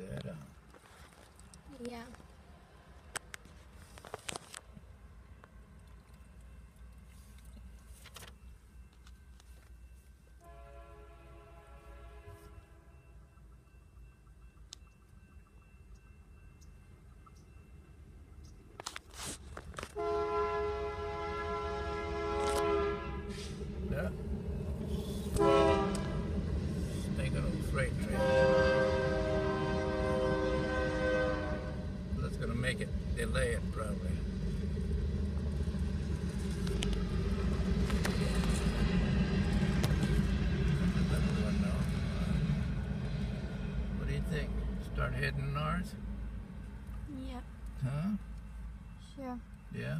Uh, yeah. Yeah. Make it delay it probably. Another one now. What do you think? Start heading north? Yep. Huh? Sure. Yeah?